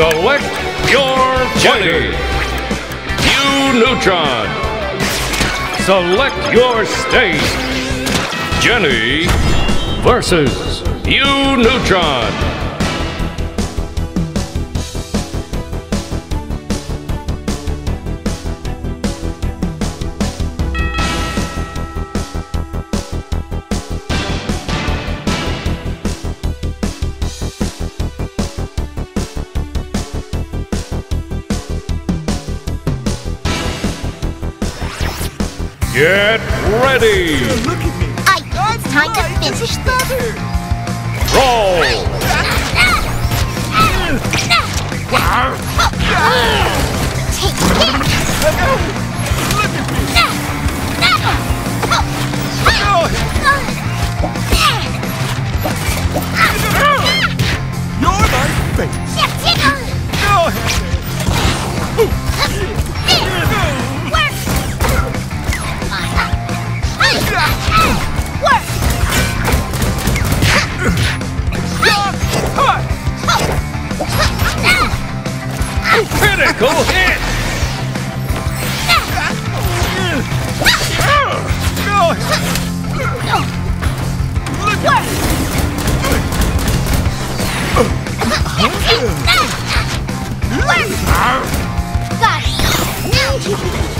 Select your Jenny. Hugh Neutron. Select your state. Jenny versus Hugh Neutron. Get ready! I think it's time to finish this. Roll! Take this. Critical hit! Go ahead. Wow!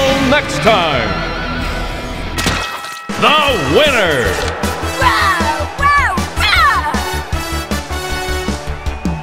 Next time. The winner